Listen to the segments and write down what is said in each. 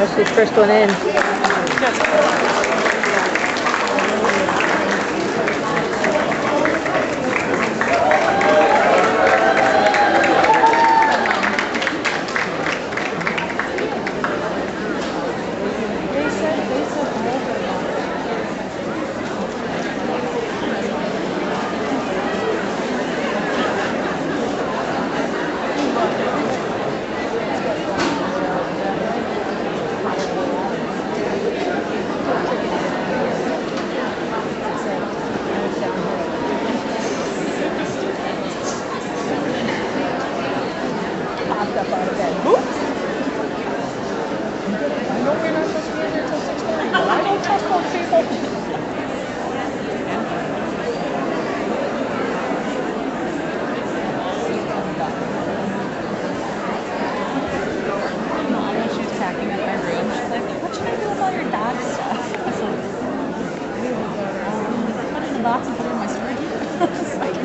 That's the first one in. Popped up out of bed. Oops. I know we're not supposed to be in there till six thirty, but I don't trust those people. Mom, when she was packing up my room, she's like, what should I do with all your dog stuff? I was like, um, put it in a box and put it in my storage unit. It's like,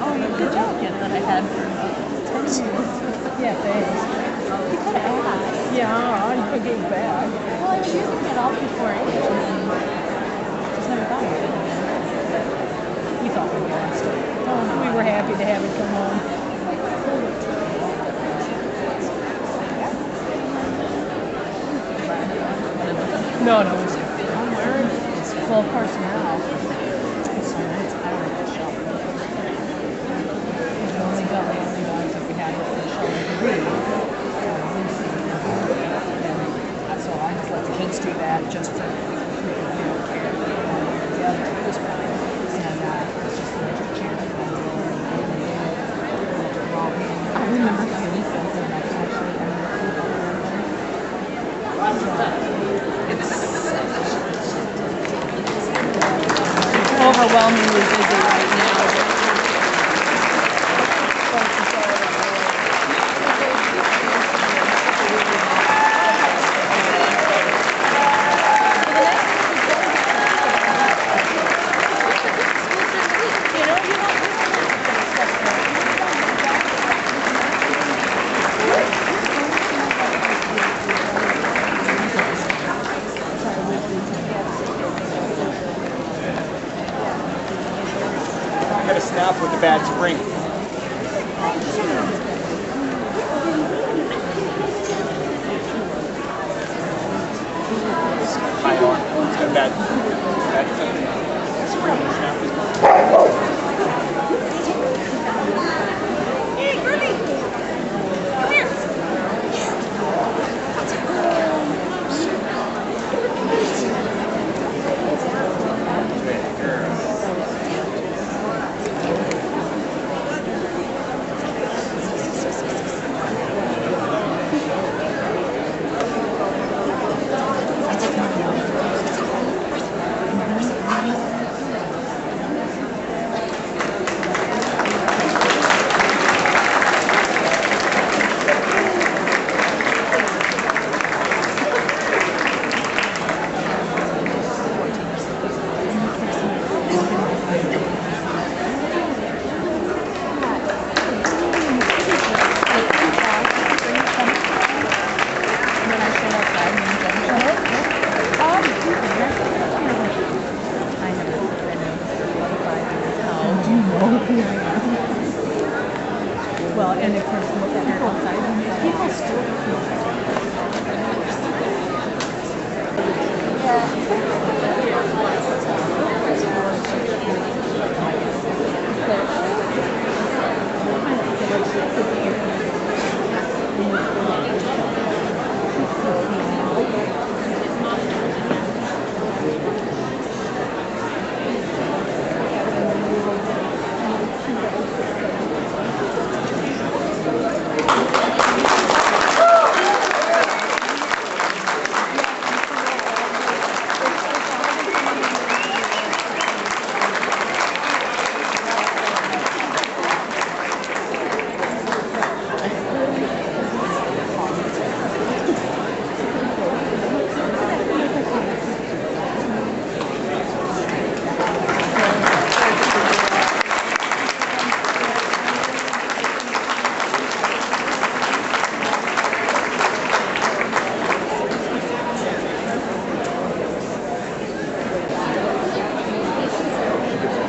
oh, yeah, good job, kid, that I had for about 10 years. Yeah, thanks. You could have asked. Yeah, I'm get back. Well, I was using it all before then just never thought of it. We thought we lost it. Oh, we were happy to have it come home. No, no, I'm wearing it. well, of course now. It's nice. I don't shop. The only dog, the only dogs that we had were the Green. And so I just let the kids do that just for, a bad spring. Got bad, bad spring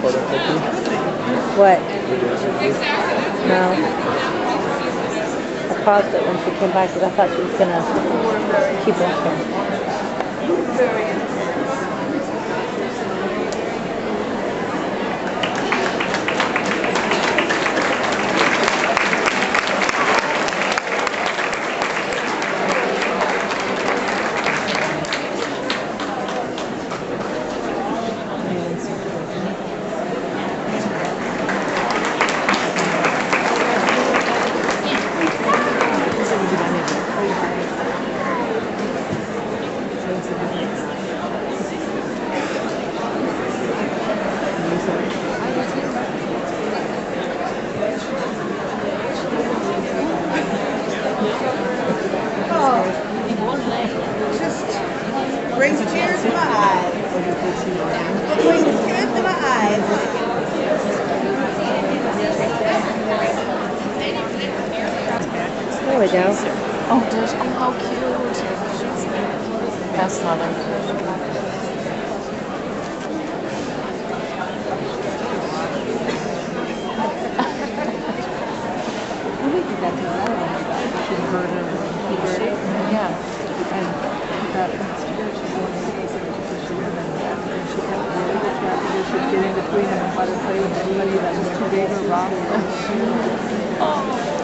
photo cookie? What? No. I paused it when she came by because I thought she was going to keep it up. We go. Oh, does oh how cute. That's mother. We did that to Laura. She heard her, he heard it. Yeah. And that last year, she wanted to go see it because she. And she kept really distracted. She get in between them and to play anybody that was too big or rough. Oh.